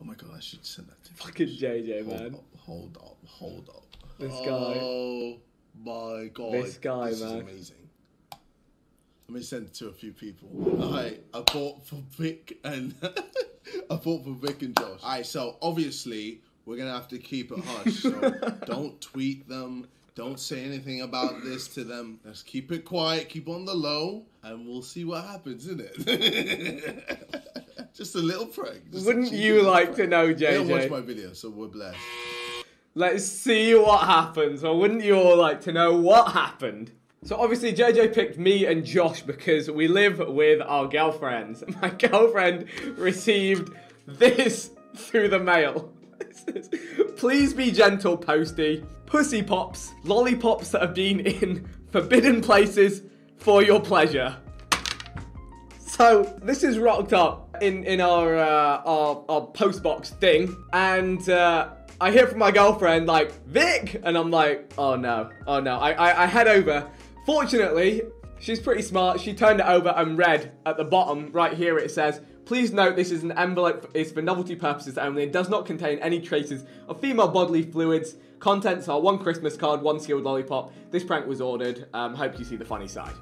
Oh my god, I should send that to Fucking JJ, Hold man. up, hold up, hold up. This guy. Oh my god. This guy, this man. is amazing. Let me send it to a few people. Alright, I bought for Vic and I bought for Vic and Josh. Alright, so obviously we're gonna have to keep it hush. So don't tweet them. Don't say anything about this to them. Let's keep it quiet, keep on the low, and we'll see what happens, isn't it? Just a little prank. just Wouldn't you like to prank. know, They don't watch my video, so we're blessed. Let's see what happens. Or wouldn't you all like to know what happened? So obviously JJ picked me and Josh because we live with our girlfriends. My girlfriend received this through the mail. Please be gentle, Posty. Pussy pops, lollipops that have been in forbidden places for your pleasure. So this is rocked up in in our uh, our, our post box thing, and uh, I hear from my girlfriend like Vic, and I'm like, oh no, oh no. I, I I head over. Fortunately, she's pretty smart. She turned it over and read at the bottom right here. It says. Please note this is an envelope is for novelty purposes only and does not contain any traces of female bodily fluids. Contents are one Christmas card, one sealed lollipop. This prank was ordered. Um, hope you see the funny side.